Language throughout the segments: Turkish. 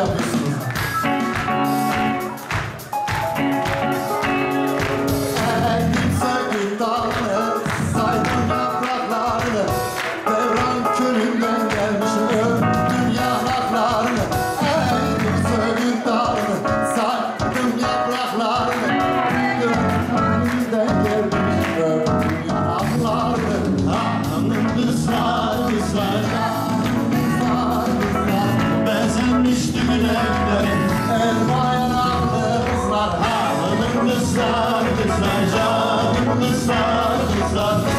앞에 있습니다. sound, his love.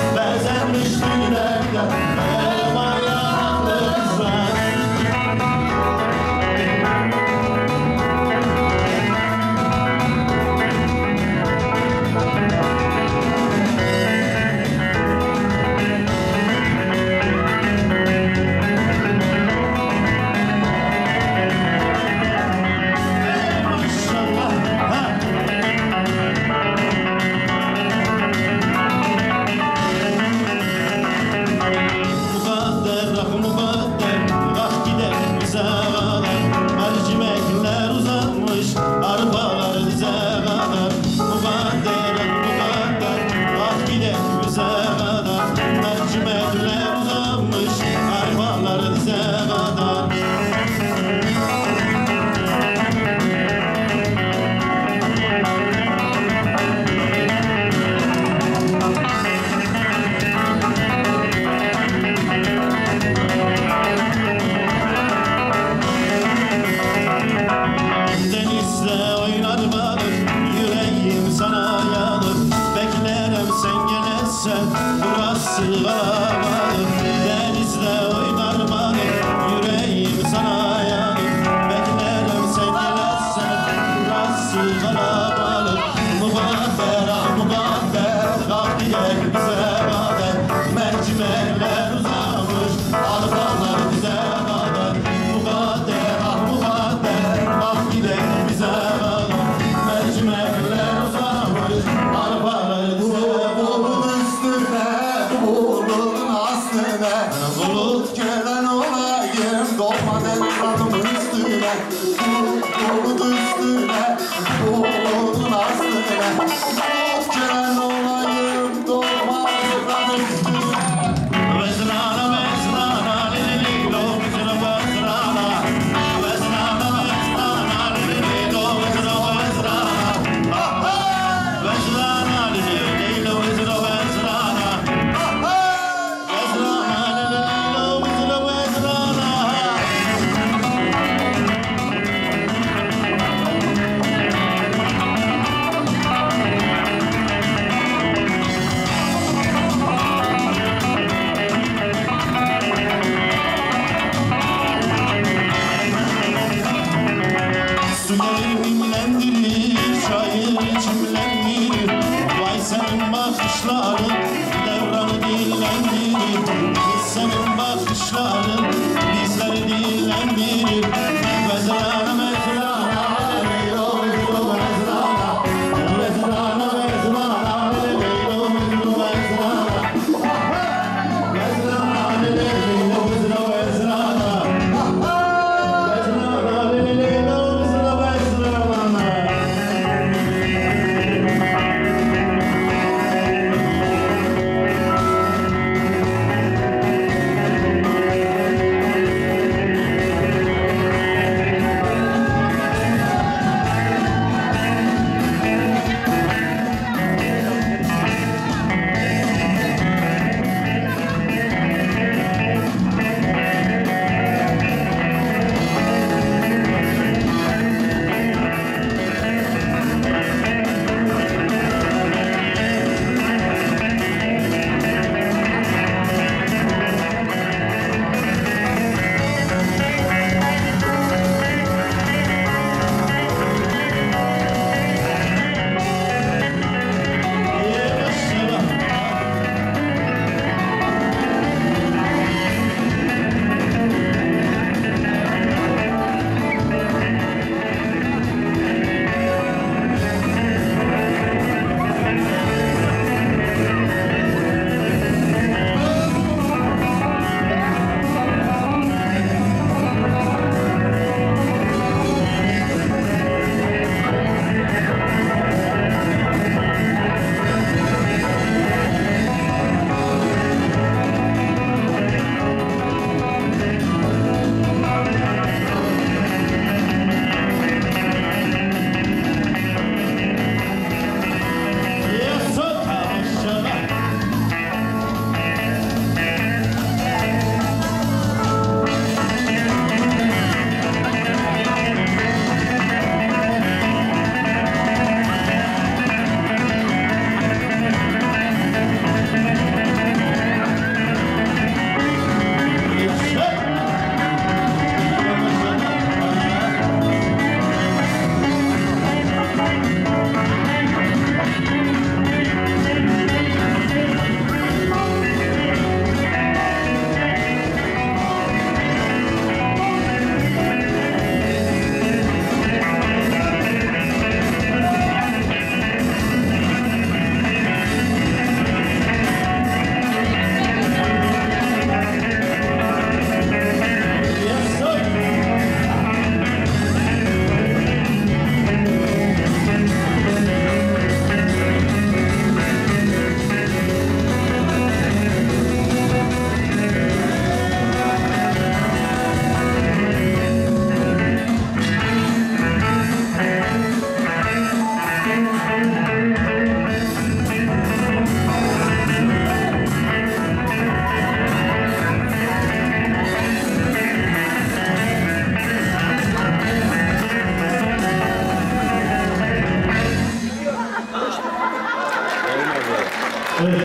love. Süleym inlendirir, şair senin bakışların devranı dillendirir. Kız senin bakışların